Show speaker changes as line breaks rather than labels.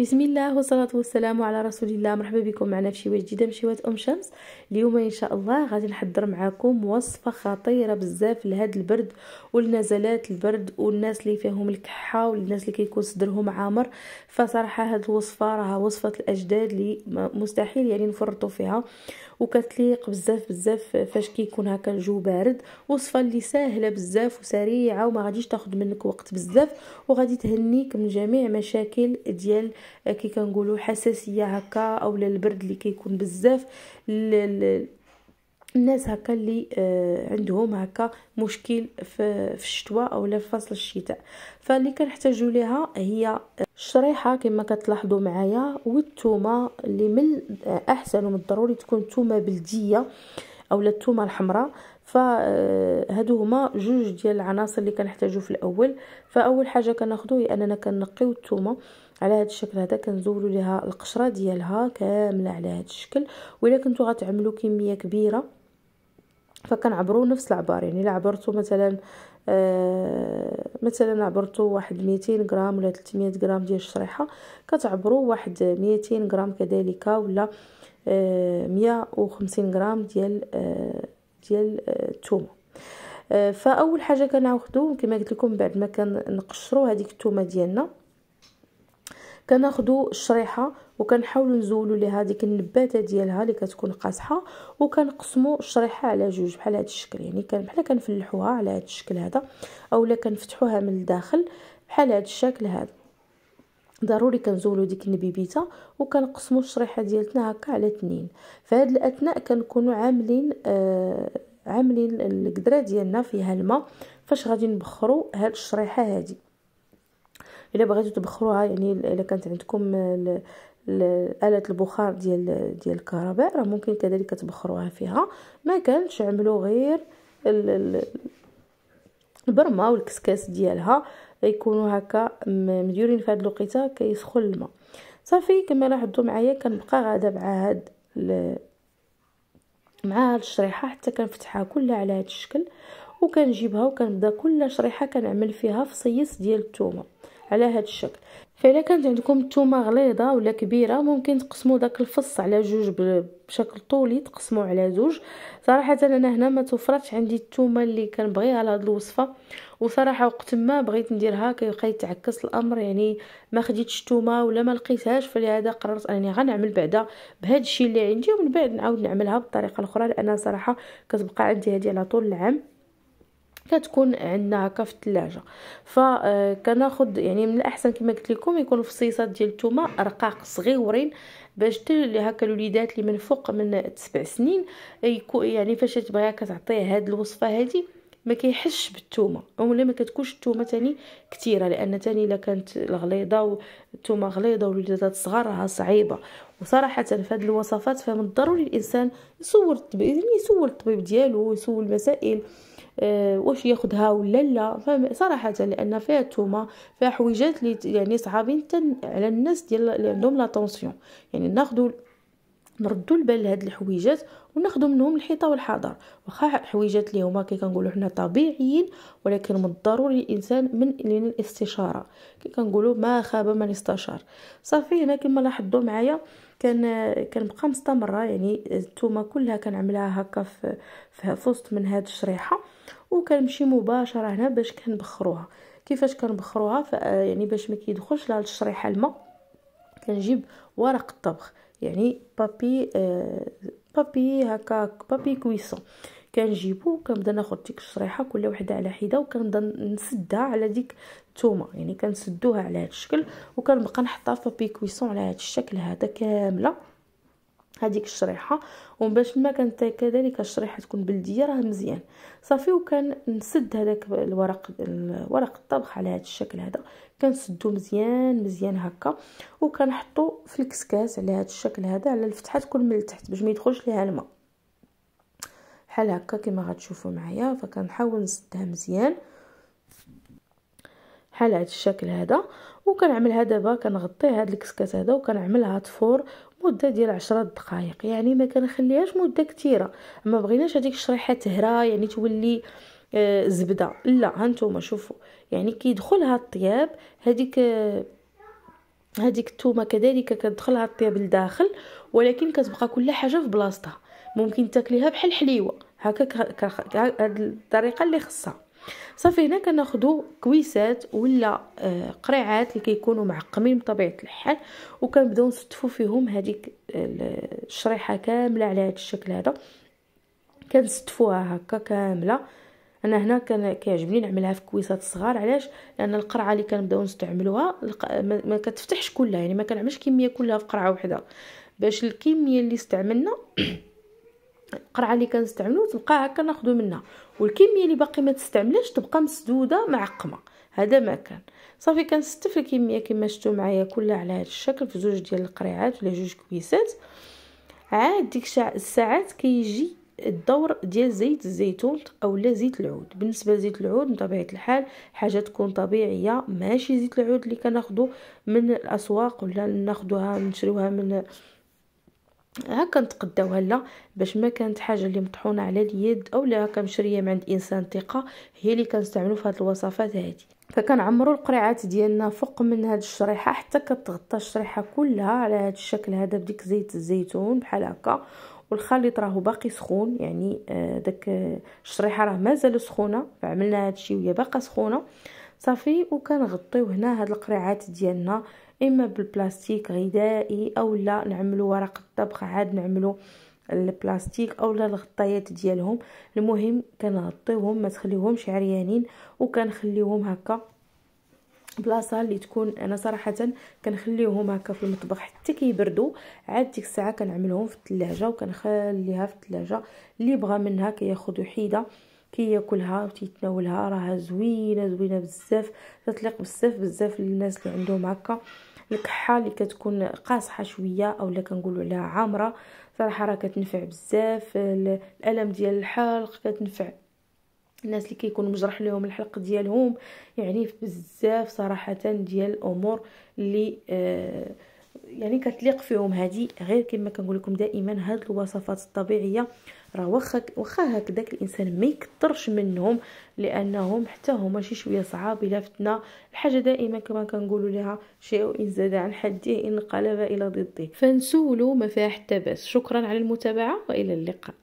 بسم الله والصلاة والسلام على رسول الله مرحبا بكم معنا في شوية جديده من شوات ام شمس اليوم ان شاء الله غادي نحضر معكم وصفه خطيره بزاف لهاد البرد والنزلات البرد والناس اللي فيهم الكحه والناس اللي كيكون صدرهم عامر فصراحه هاد الوصفه راها وصفه الاجداد اللي مستحيل يعني نفرطوا فيها وكتليق بزاف بزاف فاش كيكون هكا الجو بارد وصفة اللي ساهلة بزاف وسريعة وما غاديش تاخذ منك وقت بزاف وغادي تهنيك من جميع مشاكل ديال كي كنقولوا حساسية هكا أو البرد اللي كيكون بزاف الناس هكا اللي آه، عندهم هكا مشكل في الشتاء أو في فصل الشتاء. فاللي كنحتاجوا ليها هي الشريحة كما كتلاحظوا معايا والثومه اللي من أحسن ومن الضروري تكون ثومه بلدية أو الثومه الحمراء. فهادو آه، هما جوج ديال العناصر اللي كنحتاجو في الأول. فأول حاجة كناخذو هي أننا كنقيو الثومه على هذا الشكل هذا كنزولوا ليها القشرة ديالها كاملة على هذا الشكل. وإلا كنتو غتعملوا كمية كبيرة فكنعبروا نفس العبار يعني إلا عبرتوا مثلا آه مثلا عبرتوا واحد 200 غرام ولا 300 غرام ديال الشريحة. كتعبروا واحد 200 غرام كذلك ولا آه 150 غرام ديال آه ديال الثومه آه فأول حاجة كناخذوا كما قلت لكم بعد ما كنقشروا هذيك الثومه ديالنا كناخذوا الشريحة وكنحاولوا نزولوا لها ديك النباتة ديالها اللي كتكون قاصحة وكنقسموا الشريحة على جوج بحال هذا الشكل. يعني كان بحال كنفلحوها على هذا الشكل هذا اولا كنفتحوها من الداخل بحال هذا الشكل هذا. ضروري كنزولوا ديك النبيبيتة وكنقسموا الشريحة ديالتنا هكا على اثنين فهاد الأثناء كنكونوا عاملين آه عاملين القدرة ديالنا فيها الماء فاش غادي نبخروا هاد الشريحة هذه إلا بغيتو تبخروها يعني إلا كانت عندكم آلة البخار ديال ديال الكهرباء راه ممكن كذلك تبخروها فيها. ما كانش عملوا غير البرمة والكسكاس ديالها. يكونوا هكا مديورين في هاد الوقيتة كيسخن الماء. صافي كما لاحظتوا معايا كنبقى غاده مع هاد مع هاد الشريحة حتى كنفتحها كلها على هاد الشكل وكنجيبها وكنبدا كل شريحة كنعمل فيها فصيص ديال الثومه على هذا الشكل. فإلا كانت عندكم الثومه غليظة ولا كبيرة ممكن تقسموا داك الفص على جوج بشكل طولي تقسموا على زوج صراحة أنا هنا ما توفرتش عندي الثومه اللي كنبغيها لهاد الوصفة. وصراحة وقت ما بغيت نديرها كيبقى يتعكس الأمر يعني ما خديتش الثومه ولا ما لقيتهاش فلهذا قررت أنني غنعمل بعدا بهذا الشيء اللي عندي ومن بعد نعاود نعملها بالطريقة الأخرى لأن صراحة كتبقى عندي هذه على طول العام. كتكون عندنا هكا في الثلاجة. فكناخذ يعني من الأحسن كما قلت لكم يكون الفصيصات ديال الثومه رقاق صغيورين باش حتى هكا الوليدات اللي من فوق من سبع سنين يعني فاش تبغيها كتعطيه هاد الوصفة هذه ما كيحسش بالثومه أولا ما كتكونش الثومه تاني كثيره لأن تاني إلا كانت الغليظة والثومه غليظة والوليدات صغار راها صعيبة. وصراحة في هذه الوصفات فمن الضروري الإنسان الطبيب يعني يسول الطبيب ديالو يسول مسائل آه، واش ياخذها ولا لا؟ صراحة لأن فيها الثومه فيها حويجات اللي يعني صعابين على الناس ديال اللي عندهم لا يعني ناخذوا نردوا البال لهاد الحويجات وناخذوا منهم الحيطة والحذر واخا حويجات اللي هما كي كنقولوا حنا طبيعيين ولكن من الضروري الإنسان من الاستشارة. كي كنقولوا ما خاب من استشار. صافي هنا كما لاحظوا معايا كان كنبقى مستمرة. يعني الثومه كلها كنعملها هكا في في وسط من هاد الشريحة وكنمشي مباشرة هنا باش كنبخروها. كيفاش كنبخروها؟ يعني باش ما كيدخلش لهاد الشريحة الماء كنجيب ورق الطبخ. يعني بابي آه بابي هكا بابي كويسون كنجيبو كنبدا ناخذ ديك الشريحة كل وحدة على حدة وكنبدا نسدها على ديك الثومه يعني كنسدوها على هذا الشكل وكنبقى نحطها في بابي كويسون على هذا الشكل هذا كاملة. هذيك الشريحة وباش ما كانت كذلك الشريحة تكون بلدية راه مزيان. صافي وكان نسد هذاك الورق ورق الطبخ على هذا الشكل هذا. كنسدو مزيان مزيان هكا. وكنحطو في الكسكاس على هذا الشكل هذا على الفتحة تكون من التحت باش ما يدخلش ليها الماء. بحال هكا كما غتشوفوا معايا فكنحاول نسدها مزيان. بحال هذا الشكل هذا وكنعملها دابا كنغطي هذا الكسكاس هذا وكنعملها طفور مدة ديال عشرة دقائق يعني ما كنخليهاش مدة كثيره ما بغيناش هذيك الشريحه تهرى يعني تولي آه زبدة. لا هانتوما شوفوا. يعني كيدخلها الطياب هذيك آه هذيك الثومه كذلك كتدخلها الطياب لداخل ولكن كتبقى كل حاجة في بلاصتها. ممكن تاكليها بحال حليوة. هكا هاد الطريقة اللي خصها. صافي هنا كناخذوا كويسات ولا آه، قريعات اللي كيكونوا معقمين بطبيعة الحال وكنبداو نستفوا فيهم هذيك الشريحة كاملة على هذا الشكل هذا. كنستفوها هكا كاملة. أنا هنا كان كيعجبني نعملها في كويسات صغار. علاش؟ لأن القرعة اللي كنبداو نستعملوها ما كتفتحش كلها يعني ما كنعملش كمية كلها في قرعة واحدة باش الكمية اللي استعملنا القرعه اللي كنستعملو تبقى هكا ناخذ منها. والكمية اللي باقي ما تستعملش تبقى مسدودة معقمه هذا ما كان. صافي كنستف الكمية كما شفتوا معايا كلها على هذا الشكل في زوج ديال القريعات ولا جوج كويسات. عاد ديك الساعات كيجي الدور ديال زيت الزيتون أو لا زيت العود. بالنسبة لزيت العود بطبيعة الحال حاجة تكون طبيعية ماشي زيت العود اللي كناخذو من الأسواق ولا ناخذوها نشريوها من هكا نتقداوها لا باش ما كانت حاجة اللي مطحونة على اليد أو لا هكا مشريه من عند إنسان ثقة هي اللي كنستعملوا في هذه الوصفات هذه فكنعمروا القريعات ديالنا فوق من هاد الشريحة حتى كتغطى الشريحة كلها على هاد الشكل هذا بديك زيت الزيتون بحال هكا. والخليط راهو باقي سخون يعني آه، داك الشريحة راه مازال سخونة فعملنا هادشي وهي باقا سخونة. صافي وكنغطيو هنا هاد القريعات ديالنا إما بالبلاستيك غذائي أو لا نعملو ورق الطبخ عاد نعملو البلاستيك اولا الغطايات ديالهم. المهم كنغطيوهم ما تخليوهمش عريانين وكنخليوهم هكا. بلاصة اللي تكون أنا صراحة كنخليوهم هكا في المطبخ. حتى كيبردوا عاد ديك الساعة كنعملهم في الثلاجة وكنخليها في الثلاجة. اللي بغى منها كياخذ وحيده كياكلها وتيتناولها. راها زوينة زوينة بزاف تطلق بزاف بزاف للناس اللي عندهم هكا. الكحة اللي كتكون قاصحة شوية اولا كنقولوا عليها عامرة. صراحة راه كتنفع بزاف. الألم ديال الحلق كتنفع الناس اللي كيكون مجرح لهم الحلق ديالهم يعني بزاف صراحة ديال الأمور اللي آه يعني كتليق فيهم. هذه غير كما كنقول لكم دائما هاد الوصفات الطبيعية راه واخا واخا هكذاك الإنسان ما يكثرش منهم لأنهم حتى هما شي شوية صعاب إلا فتنا. الحاجة دائما كما كنقولوا لها شيء إن زاد عن حده إن قلب إلى ضده. فنسولوا ما فيها حتى باس. شكرا على المتابعة وإلى اللقاء.